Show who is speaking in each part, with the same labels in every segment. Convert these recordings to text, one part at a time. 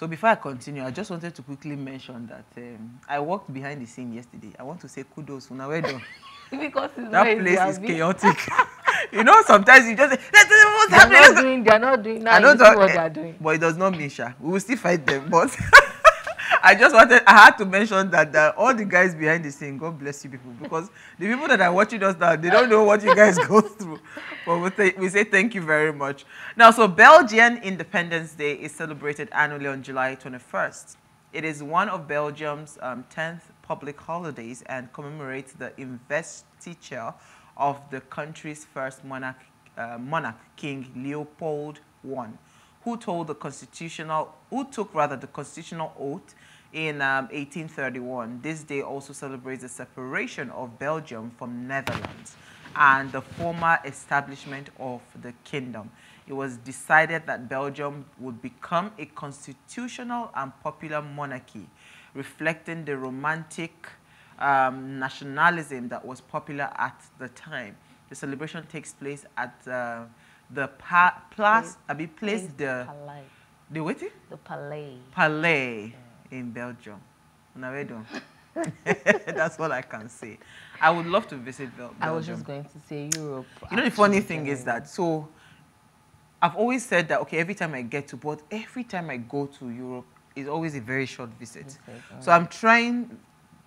Speaker 1: So before I continue, I just wanted to quickly mention that um, I walked behind the scene yesterday. I want to say kudos. Una well done.
Speaker 2: because it's
Speaker 1: That place is
Speaker 2: Abi.
Speaker 1: chaotic. you know, sometimes you just say, let's what's
Speaker 2: They're
Speaker 1: happening.
Speaker 2: not
Speaker 1: let's go."
Speaker 2: doing. They're not doing. Now
Speaker 1: I don't know,
Speaker 2: what they're doing.
Speaker 1: but it does not mean Sha. We will still fight them. But I just wanted, I had to mention that, that all the guys behind the scene, God bless you people, because the people that are watching us now, they don't know what you guys go through. But we, we say thank you very much. Now, so Belgian Independence Day is celebrated annually on July 21st. It is one of Belgium's um, 10th public holidays and commemorates the investiture of the country's first monarch, uh, monarch King Leopold I, who told the constitutional, who took rather the constitutional oath in um, 1831. This day also celebrates the separation of Belgium from Netherlands and the former establishment of the kingdom. It was decided that Belgium would become a constitutional and popular monarchy, reflecting the romantic um, nationalism that was popular at the time. The celebration takes place at uh, the pa- Place, I mean, place
Speaker 2: Place
Speaker 1: the
Speaker 2: Palais.
Speaker 1: the what?
Speaker 2: The Palais.
Speaker 1: Palais in Belgium. That's all I can say. I would love to visit Bel- Belgium.
Speaker 2: I was just going to say Europe.
Speaker 1: You know, the funny thing is that, so I've always said that, okay, every time I get to, but every time I go to Europe, it's always a very short visit.
Speaker 2: Visit,
Speaker 1: So I'm trying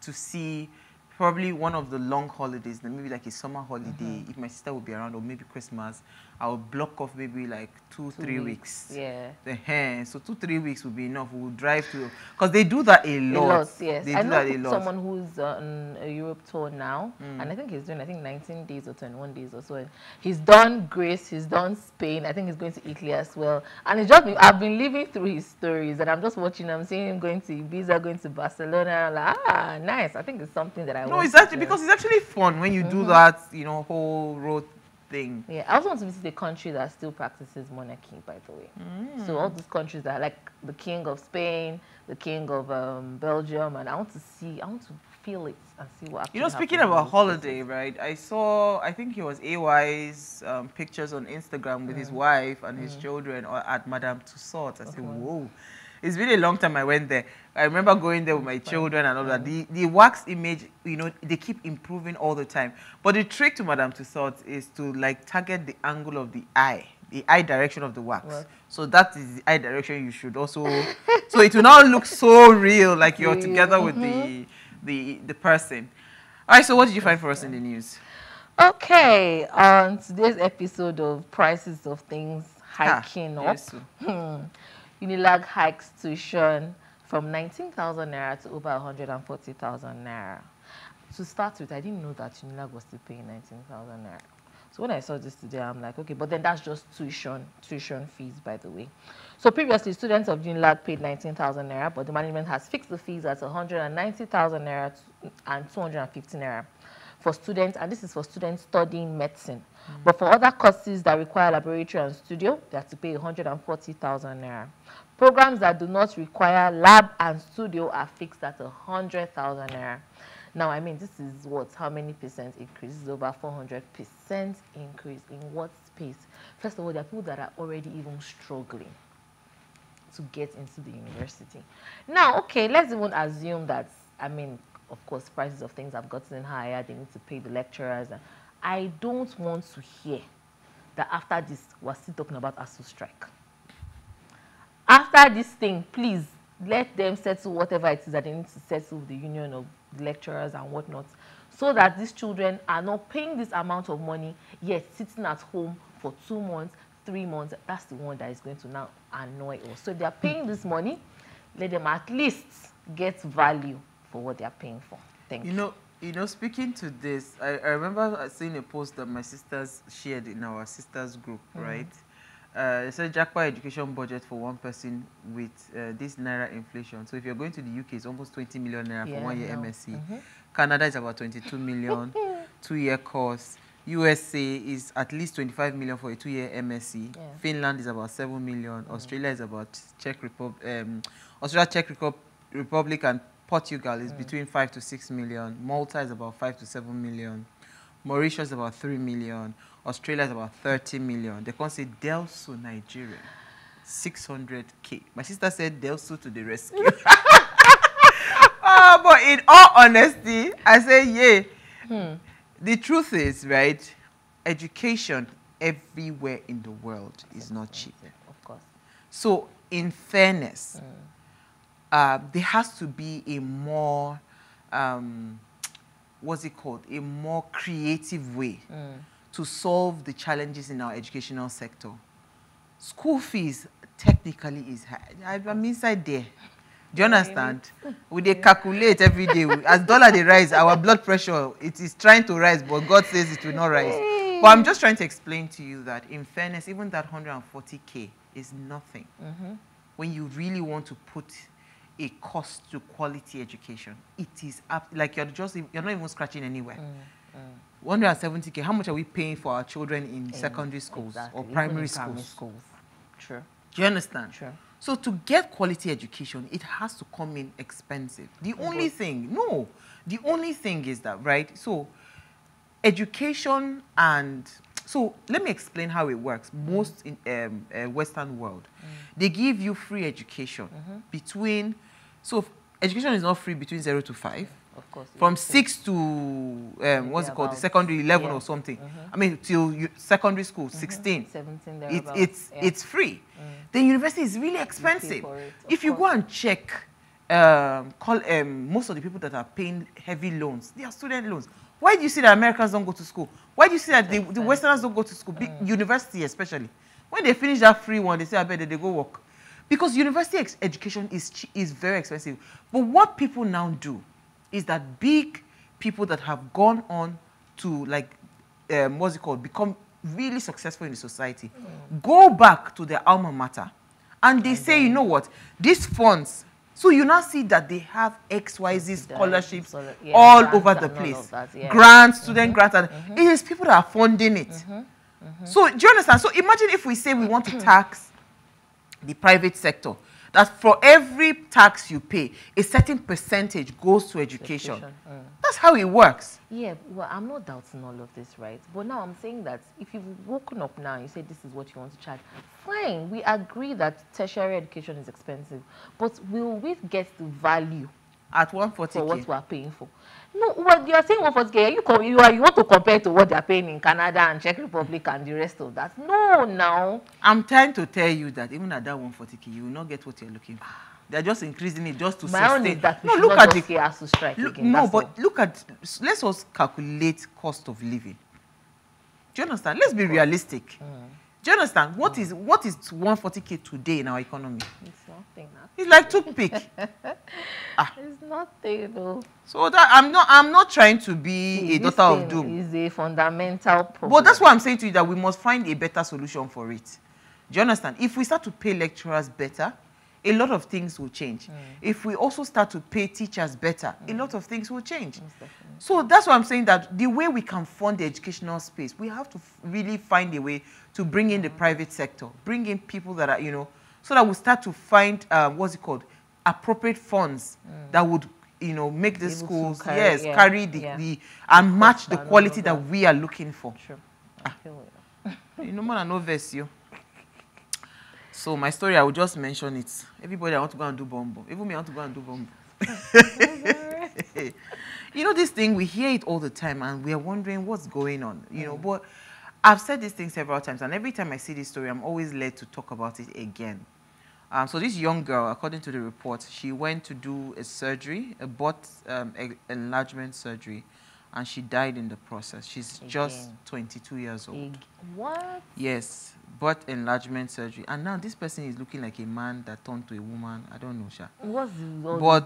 Speaker 1: to see probably one of the long holidays, maybe like a summer holiday,
Speaker 2: Mm-hmm.
Speaker 1: if my sister will be around, or maybe Christmas, I'll block off maybe like two,
Speaker 2: Two
Speaker 1: three weeks.
Speaker 2: Yeah.
Speaker 1: The hair. So two, three weeks will be enough. We'll drive to, because they do that a lot.
Speaker 2: A
Speaker 1: lot.
Speaker 2: yes.
Speaker 1: They
Speaker 2: I
Speaker 1: do
Speaker 2: know
Speaker 1: that a lot.
Speaker 2: someone who's on a Europe tour now,
Speaker 1: Mm.
Speaker 2: and I think he's doing, I think, 19 days or 21 days or so. He's done Greece, he's done Spain, I think he's going to Italy as well. And it's just, I've been living through his stories, and I'm just watching, I'm seeing him going to Ibiza, going to Barcelona. I'm like, ah, nice. I think it's something that I
Speaker 1: No, it's actually because it's actually fun when you
Speaker 2: Mm-hmm.
Speaker 1: do that, you know, whole road thing.
Speaker 2: Yeah, I also want to visit a country that still practices monarchy, by the way.
Speaker 1: Mm.
Speaker 2: So all these countries that are like the king of Spain, the king of um, Belgium, and I want to see, I want to feel it and see what.
Speaker 1: You know, speaking about holiday,
Speaker 2: places.
Speaker 1: right? I saw, I think it was AY's um, pictures on Instagram with his wife and his children or at Madame Tussauds. I said, whoa. It's been a long time I went there. I remember going there with my children and all that. The, the wax image, you know, they keep improving all the time. But the trick to Madame Tussauds is to like target the angle of the eye, the eye direction of the wax.
Speaker 2: Wax.
Speaker 1: So that is the eye direction you should also. so it will now look so real, like you're together with the the the person. All right. So what did you find for us in the news?
Speaker 2: Okay, on today's episode of Prices of Things Hiking
Speaker 1: Ah,
Speaker 2: Up, hmm, Unilag hikes tuition from 19,000 naira to over 140,000 naira. To start with, I didn't know that Unilag was still paying 19,000 naira. So when I saw this today, I'm like, okay, but then that's just tuition, tuition fees, by the way. So previously, students of Unilag paid 19,000 naira, but the management has fixed the fees at 190,000 naira and 250 naira for students, and this is for students studying medicine. But for other courses that require laboratory and studio, they have to pay 140,000 naira. Programs that do not require lab and studio are fixed at 100,000 naira. Now, I mean, this is what? How many percent increase? This is over 400% increase in what space? First of all, there are people that are already even struggling to get into the university. Now, okay, let's even assume that, I mean, of course, prices of things have gotten higher, they need to pay the lecturers. I don't want to hear that after this, we're still talking about ASUU strike. After this thing, please let them settle whatever it is that they need to settle with the union of lecturers and whatnot, so that these children are not paying this amount of money, yet sitting at home for two months, three months. That's the one that is going to now annoy us. So if they are paying this money, let them at least get value what they are paying for. Thank you.
Speaker 1: You know, you know. Speaking to this, I, I remember seeing a post that my sisters shared in our sisters group, right? Uh, it said Japa education budget for one person with uh, this naira inflation. So if you're going to the UK, it's almost 20 million naira
Speaker 2: Yeah,
Speaker 1: for one year
Speaker 2: know.
Speaker 1: MSc. Canada is about 22 million, two-year course. USA is at least 25 million for a two-year MSc.
Speaker 2: Yeah.
Speaker 1: Finland is about 7 million. Australia is about Czech Republic. Um, Australia, Czech Republic, and Portugal is between 5 to 6 million. Malta is about 5 to 7 million. Mauritius is about 3 million. Australia is about 30 million. They can't say Delsu, Nigeria. 600k. My sister said Delsu to the rescue. oh, but in all honesty, I say, yeah.
Speaker 2: Hmm.
Speaker 1: The truth is, right, education everywhere in the world is not cheap.
Speaker 2: Of course.
Speaker 1: So, in fairness,
Speaker 2: Mm.
Speaker 1: Uh, there has to be a more, um, what's it called, a more creative way
Speaker 2: Mm.
Speaker 1: to solve the challenges in our educational sector. School fees technically is high. I- I'm inside there. Do you understand? We they calculate every day. As dollar they rise, our blood pressure it is trying to rise, but God says it will not rise. But I'm just trying to explain to you that, in fairness, even that 140k is nothing
Speaker 2: Mm-hmm.
Speaker 1: when you really want to put a cost to quality education. It is up, like you're just you're not even scratching anywhere.
Speaker 2: Mm,
Speaker 1: 170k. How much are we paying for our children in secondary schools
Speaker 2: Exactly.
Speaker 1: or primary
Speaker 2: in
Speaker 1: schools?
Speaker 2: Primary schools. True.
Speaker 1: Do you understand?
Speaker 2: True.
Speaker 1: So to get quality education, it has to come in expensive. The only thing, no, the only thing is that, right? So education and so let me explain how it works. Most in um, uh, Western world, they give you free education between. So education is not free between zero to five.
Speaker 2: Of course.
Speaker 1: From six to um, what's it called, the secondary eleven
Speaker 2: yeah.
Speaker 1: or something. I mean, till you, secondary school, sixteen
Speaker 2: 17
Speaker 1: it, it's
Speaker 2: yeah.
Speaker 1: it's free. The university is really expensive.
Speaker 2: it, of
Speaker 1: if you go and check, um, call um, most of the people that are paying heavy loans, they are student loans. Why do you see that Americans don't go to school? Why do you see that the, the Westerners don't go to school, Big
Speaker 2: Mm.
Speaker 1: university especially? When they finish that free one, they say, I bet they go work. Because university education is, is very expensive. But what people now do is that big people that have gone on to, like, um, what's it called, become really successful in the society, go back to their alma mater and they say, you know what, these funds, so you now see that they have XYZ scholarships
Speaker 2: scholar- yeah,
Speaker 1: all over the
Speaker 2: and all of
Speaker 1: place.
Speaker 2: that, yeah.
Speaker 1: Grants, student mm-hmm. grants, and mm-hmm. it is people that are funding it. Mm-hmm. So do you understand? So imagine if we say we want to tax the private sector, that for every tax you pay, a certain percentage goes to education.
Speaker 2: Education, mm.
Speaker 1: That's how it works.
Speaker 2: Yeah, well, I'm not doubting all of this, right? But now I'm saying that if you've woken up now, and you say this is what you want to charge, fine. We agree that tertiary education is expensive, but will we get the value
Speaker 1: At
Speaker 2: for what
Speaker 1: 140k.
Speaker 2: we are paying for? No, well, you are saying 140k. You, co- you, are, you want to compare to what they are paying in Canada and Czech Republic and the rest of that? No, now.
Speaker 1: I'm trying to tell you that even at that 140k, you will not get what you're looking for. They're just increasing it just to
Speaker 2: My own
Speaker 1: sustain.
Speaker 2: is that we
Speaker 1: no, look at the
Speaker 2: us to strike
Speaker 1: Look,
Speaker 2: again.
Speaker 1: no,
Speaker 2: that's
Speaker 1: but
Speaker 2: all.
Speaker 1: look at let's us calculate cost of living. Do you understand? Let's be realistic.
Speaker 2: Mm.
Speaker 1: Do you understand? What is what is 140k today in our economy?
Speaker 2: It's nothing. now.
Speaker 1: It's like toothpick.
Speaker 2: It's nothing, though.
Speaker 1: so that I'm not I'm not trying to be a
Speaker 2: This
Speaker 1: daughter of doom.
Speaker 2: is a fundamental problem.
Speaker 1: But that's why I'm saying to you that we must find a better solution for it. Do you understand? If we start to pay lecturers better, a lot of things will change.
Speaker 2: Mm.
Speaker 1: If we also start to pay teachers better, a lot of things will change. So that's why I'm saying that the way we can fund the educational space, we have to really find a way to bring in the private sector, bring in people that are, you know, so that we start to find, um, what's it called, appropriate funds that would, you know, make the schools,
Speaker 2: carry-
Speaker 1: yes,
Speaker 2: yeah,
Speaker 1: carry the,
Speaker 2: yeah.
Speaker 1: the and match the quality that
Speaker 2: that.
Speaker 1: we are looking for.
Speaker 2: True. I
Speaker 1: Ah.
Speaker 2: feel it.
Speaker 1: You know, man, I know verse you. So my story, I will just mention it. Everybody, I want to go and do bombo. Even me, I want to go and do bombo. you know this thing we hear it all the time and we are wondering what's going on you know but i've said this thing several times and every time i see this story i'm always led to talk about it again um, so this young girl according to the report she went to do a surgery a butt um, enlargement surgery and she died in the process she's just 22 years old
Speaker 2: What?
Speaker 1: yes butt enlargement surgery and now this person is looking like a man that turned to a woman i don't know sha
Speaker 2: What's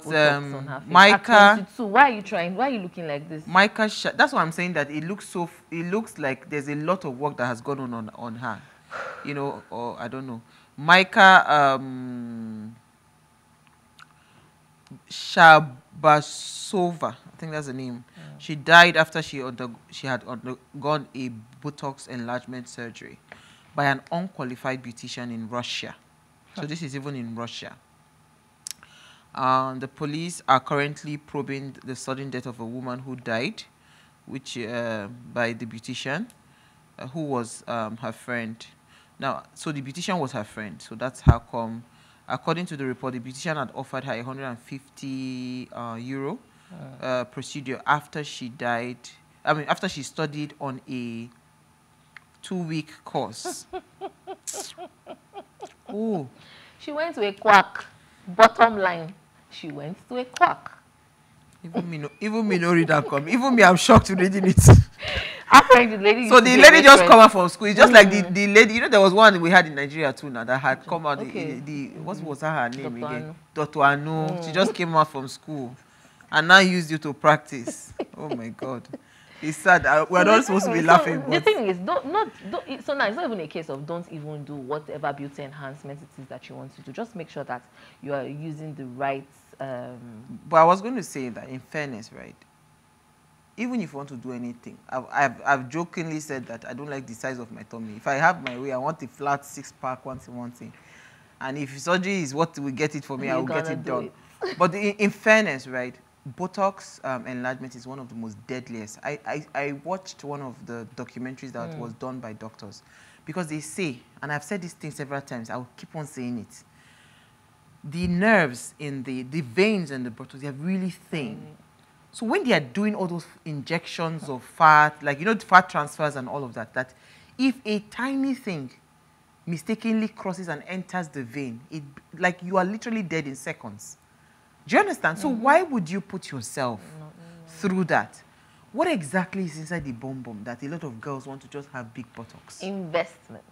Speaker 2: the,
Speaker 1: But, um,
Speaker 2: on her face?
Speaker 1: Micah-
Speaker 2: 22, why are you trying? Why are you looking like this?
Speaker 1: Micah, Sha- that's why I'm saying that it looks so. It looks like there's a lot of work that has gone on on, on her, you know, or I don't know. Micah um, Shabasova, I think that's the name. She died after she under, she had undergone a buttocks enlargement surgery by an unqualified beautician in Russia. So this is even in Russia. The police are currently probing the sudden death of a woman who died, which uh, by the beautician, uh, who was um, her friend. Now, so the beautician was her friend. So that's how come, according to the report, the beautician had offered her 150 uh, euro uh, procedure after she died. I mean, after she studied on a two-week course. oh,
Speaker 2: She went to a quack. Bottom line, she went to a quack.
Speaker 1: even me, no, even me no read that come. Even me, I'm shocked reading it.
Speaker 2: Apparently, the lady.
Speaker 1: so the lady just come out from school. It's just like the, the lady, you know, there was one we had in Nigeria too now that had come out.
Speaker 2: Okay.
Speaker 1: The, the what was her, name
Speaker 2: Dr.
Speaker 1: again? Dr. Anu. She just came out from school and now used you to practice. oh my God. It's sad. Uh, We're not supposed to be
Speaker 2: so
Speaker 1: laughing.
Speaker 2: The thing is, don't not don't, so now it's not even a case of don't even do whatever beauty enhancement it is that you want to do. Just make sure that you are using the right. Um,
Speaker 1: But I was going to say that, in fairness, right? Even if you want to do anything, I've, I've, I've jokingly said that I don't like the size of my tummy. If I have my way, I want a flat six pack, one thing, one thing. And if surgery is what will get it for me, I will get it
Speaker 2: do
Speaker 1: done. but in, in fairness, right? Botox um, enlargement is one of the most deadliest. I, I, I watched one of the documentaries that was done by doctors because they say, and I've said this thing several times, I will keep on saying it the nerves in the, the veins and the bottles, they're really thin. So when they are doing all those injections of fat, like, you know, fat transfers and all of that, that if a tiny thing mistakenly crosses and enters the vein, it, like you are literally dead in seconds. Do you understand? So mm-hmm. why would you put yourself mm-hmm. through that? What exactly is inside the bomb bomb that a lot of girls want to just have big buttocks?
Speaker 2: investments.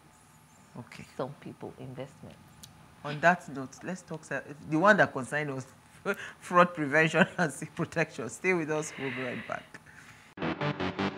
Speaker 1: Okay.
Speaker 2: Some people investments.
Speaker 1: On that note, let's talk the one that concerns us fraud prevention and protection. Stay with us. We'll be right back.